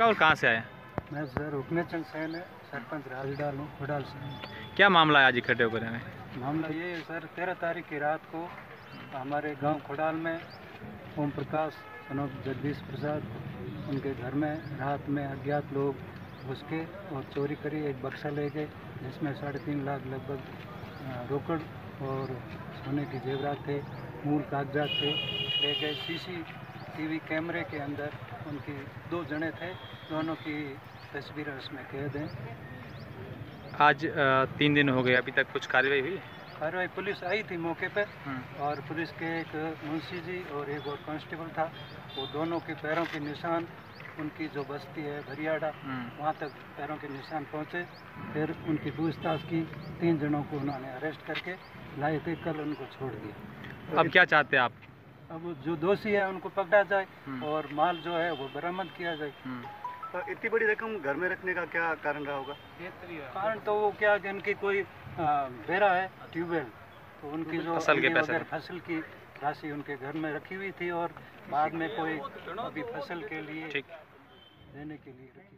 आपका और कहाँ से आए? मैं सर रुकने चंद सैन है सरपंच राजडाल हूँ खुडाल से। क्या मामला है आज इकट्ठे होकर आए मामला ये है सर तेरह तारीख की रात को हमारे गाँव खुडाल में ओम प्रकाश सनोप जगदीश प्रसाद उनके घर में रात में अज्ञात लोग घुस के और चोरी करी एक बक्सा ले गए जिसमें साढ़े तीन लाख लगभग रोकड़ और सोने की जेवरात थे मूल कागजात थे ले गए। सीसी टीवी कैमरे के अंदर उनकी दो जने थे दोनों की तस्वीरें उसमें कैद हैं। आज तीन दिन हो गए अभी तक कुछ कार्रवाई हुई? कार्रवाई पुलिस आई थी मौके पर हम्म। और पुलिस के एक मुंशी जी और एक और कांस्टेबल था। वो दोनों के पैरों के निशान उनकी जो बस्ती है भरियाड़ा हम्म। वहाँ तक पैरों के निशान पहुँचे। फिर उनकी पूछताछ की तीन जनों को उन्होंने अरेस्ट करके लाए थे कल उनको छोड़ दिया। अब क्या चाहते हैं आप? अब जो दोषी है उनको पकड़ा जाए हम्म। और माल जो है वो बरामद किया जाए। हम्म। तो इतनी बड़ी रकम घर में रखने का क्या कारण रहा होगा? कारण तो वो क्या कि उनकी कोई बेरा है ट्यूबवेल। तो उनकी जो फ़सल के पैसे। फ़सल की राशि उनके घर में रखी हुई थी और बाद में कोई अभी फ़सल के लिए ठीक। देने के लिए रखी।